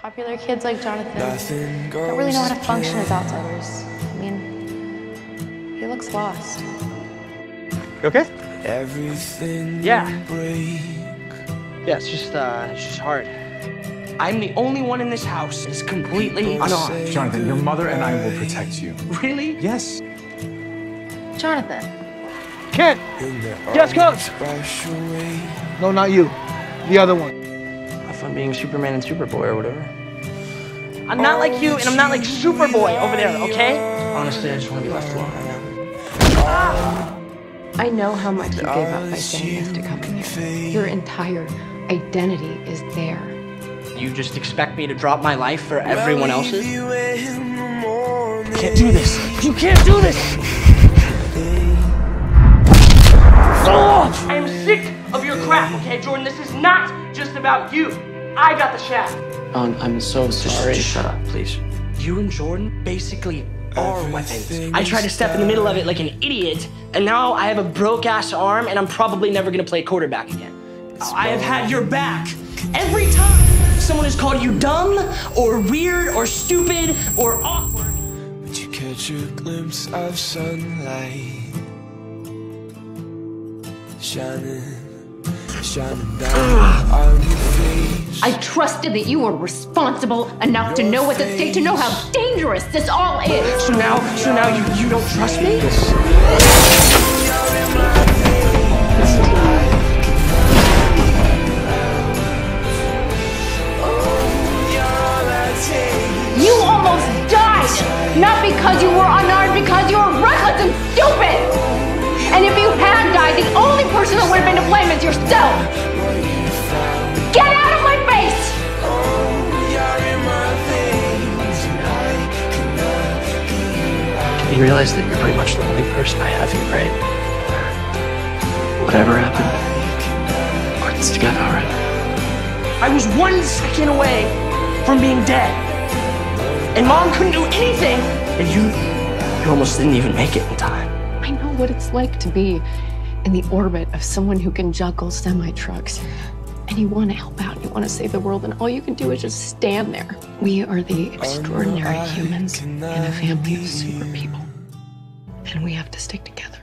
Popular kids like Jonathan don't really know how to function as outsiders. I mean, he looks lost. You okay? Everything Yeah. break. Yeah, it's just uh, it's just hard. I'm the only one in this house that's completely unarmed. Jonathan, your mother and I will protect you. Really? Yes. Jonathan, Kent! Yes, coach. No, not you. The other one. Have fun being Superman and Superboy or whatever. I'm not like you, and I'm not like Superboy over there, okay? Honestly, I just want to be left alone right now. I know how much you gave up by saying yes to coming here. Your entire identity is there. You just expect me to drop my life for everyone else's? You in the morning. can't do this. You can't do this. Oh, I am sick of your crap, okay, Jordan? This is not just about you. I got the shaft. Um, I'm so sorry. Just shut up, please. You and Jordan basically are weapons. I tried to step in the middle of it like an idiot, and now I have a broke ass arm, and I'm probably never gonna play quarterback again. I have had your back every time someone has called you dumb, or weird, or stupid, or awkward. But you catch a glimpse of sunlight shining, shining down on your face. I trusted that you were responsible enough to know what's at stake, to know how dangerous this all is. So now, so now you, you don't trust me? You almost died! Not because you were unarmed, because you were reckless and stupid! And if you had died, the only person that would have been to blame is yourself! Get out of my You realize that you're pretty much the only person I have here, right? Whatever happened, we're in this together, alright? I was one second away from being dead. And mom couldn't do anything. And you, you almost didn't even make it in time. I know what it's like to be in the orbit of someone who can juggle semi trucks. And you want to help out, you want to save the world, and all you can do is just stand there. We are the extraordinary humans in a family of super people. And we have to stick together.